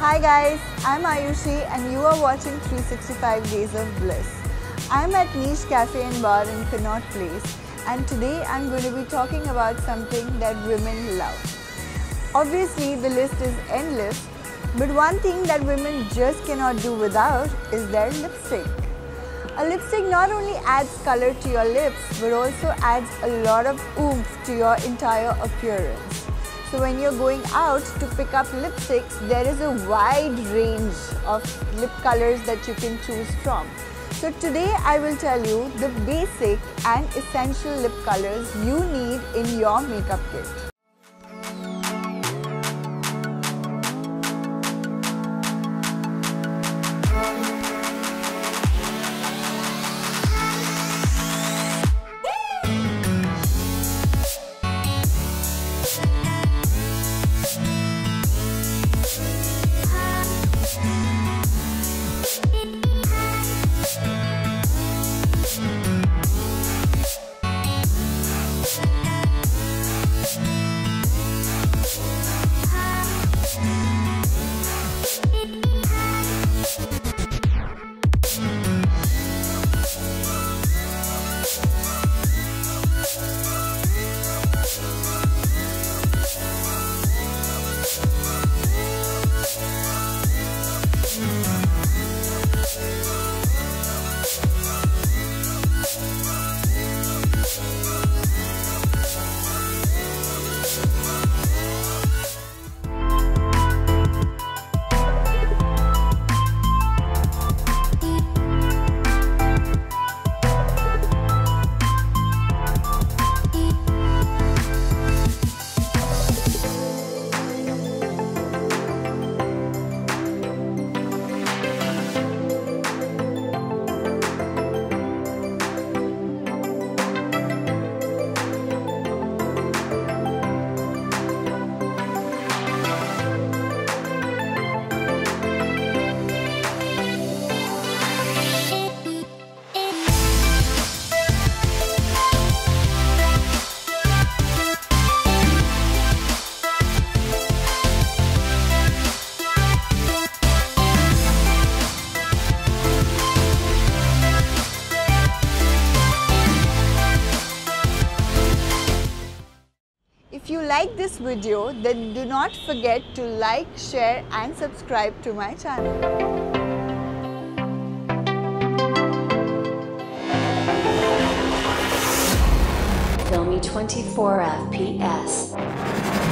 Hi guys, I'm Ayushi and you are watching 365 Days of Bliss. I'm at Niche Cafe and Bar in Connaught Place and today I'm going to be talking about something that women love. Obviously the list is endless but one thing that women just cannot do without is their lipstick. A lipstick not only adds color to your lips but also adds a lot of oomph to your entire appearance. So when you're going out to pick up lipsticks, there is a wide range of lip colors that you can choose from. So today I will tell you the basic and essential lip colors you need in your makeup kit. If you like this video, then do not forget to like, share and subscribe to my channel. Filmy 24 FPS.